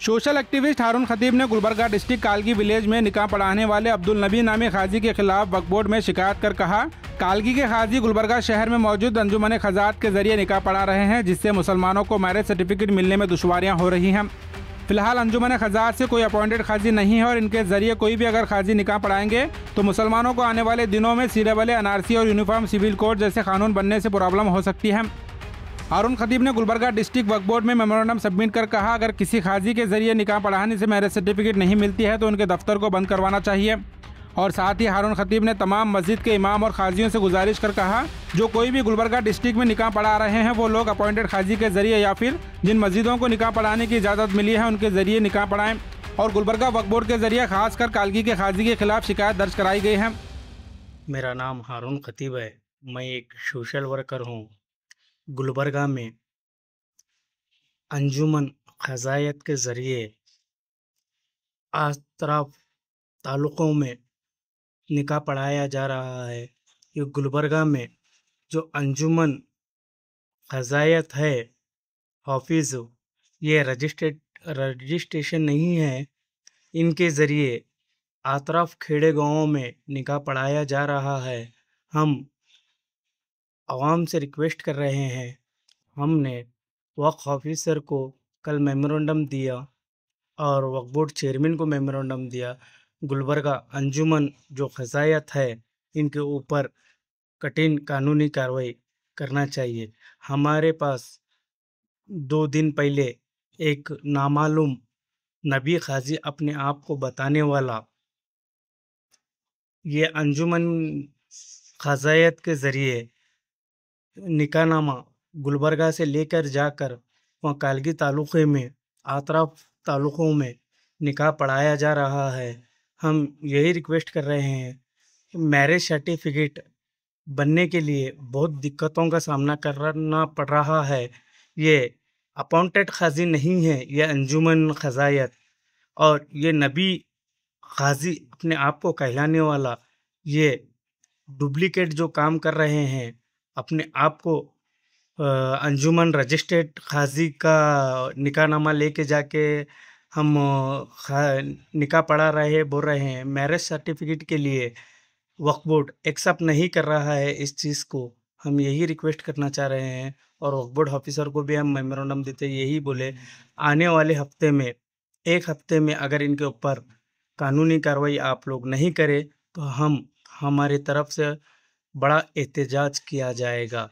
Social activist हारून खतीब ने Gulbarga district कालगी village में निकाह पढ़ाने वाले अब्दुल नबी नामी खाजी के खिलाफ वक्फ में शिकायत कर कहा, कालगी के खाजी गुलबर्गा शहर में मौजूद अंजुमन खजात के ज़रिए निकाह पढ़ा रहे हैं, जिससे मुसलमानों को मैरिज सर्टिफिकेट मिलने में दुश्वारियाँ हो रही हैं। फ़िलहाल अंजुमन खजात से कोई अपॉइंटेड खाजी नहीं है और इनके ज़रिए कोई भी अगर खाजी निकाह पढ़ाएँगे तो मुसलमानों को आने वाले दिनों में सी डबल एनआरसी और यूनिफॉर्म सिविल कोड जैसे कानून बनने से प्रॉब्लम हो सकती है। हारून खतीब ने गुलबर्गा डिस्ट्रिक्ट वक्फ बोर्ड में मेमोरेंडम सबमिट कर कहा, अगर किसी खाजी के ज़रिए निकाह पढ़ाने से मैरिज सर्टिफिकेट नहीं मिलती है तो उनके दफ्तर को बंद करवाना चाहिए। और साथ ही हारून खतीब ने तमाम मस्जिद के इमाम और खाजियों से गुजारिश कर कहा, जो कोई भी गुलबर्गा डिस्ट्रिक्ट में निकाह पढ़ा रहे हैं, वो लोग अपॉइंटेड खाजी के ज़रिए या फिर जिन मस्जिदों को निकाह पढ़ाने की इजाज़त मिली है, उनके ज़रिए निकाह पढ़ाएँ। और गुलबर्गा वक्फ बोर्ड के ज़रिए खासकर कालगी के खाजी के खिलाफ शिकायत दर्ज कराई गई है। मेरा नाम हारून खतीब है। मैं एक सोशल वर्कर हूँ। गुलबर्गा में अंजुमन खजायत के ज़रिए आतराफ तालुक़ों में निकाह पढ़ाया जा रहा है। ये गुलबर्गा में जो अंजुमन खजायत है, हाफिज़, ये रजिस्ट्रेट, रजिस्ट्रेशन नहीं है, इनके ज़रिए आतराफ खेड़े गाँवों में निकाह पढ़ाया जा रहा है। हम आवाम से रिक्वेस्ट कर रहे हैं, हमने वक्फ ऑफिसर को कल मेमोरेंडम दिया और वक्फ बोर्ड चेयरमैन को मेमोरेंडम दिया। गुलबर्गा अंजुमन जो खजायत है, इनके ऊपर कठिन कानूनी कार्रवाई करना चाहिए। हमारे पास दो दिन पहले एक नामालूम नबी खाजी अपने आप को बताने वाला, ये अंजुमन खजायत के ज़रिए निकाहनामा गुलबर्गा से लेकर जाकर वहाँ कालगी तालुक़े में, आतराफ तालुक़ों में निकाह पढ़ाया जा रहा है। हम यही रिक्वेस्ट कर रहे हैं मैरिज सर्टिफिकेट बनने के लिए बहुत दिक्कतों का सामना करना पड़ रहा है। ये अपॉइंटेड खाजी नहीं है यह अंजुमन खजायत। और ये नबी खाजी अपने आप को कहलाने वाला, ये डुप्लीकेट जो काम कर रहे हैं अपने आप को अंजुमन रजिस्टर्ड खाजी का निकाहनामा लेके जाके हम निकाह पढ़ा रहे, बोल रहे हैं, मैरिज सर्टिफिकेट के लिए वक्फ बोर्ड एक्सेप्ट नहीं कर रहा है इस चीज़ को। हम यही रिक्वेस्ट करना चाह रहे हैं और वक्फ बोर्ड ऑफिसर को भी हम मेमोरेंडम देते यही बोले, आने वाले हफ़्ते में, एक हफ़्ते में अगर इनके ऊपर कानूनी कार्रवाई आप लोग नहीं करें तो हम, हमारे तरफ़ से बड़ा एहतजाज किया जाएगा।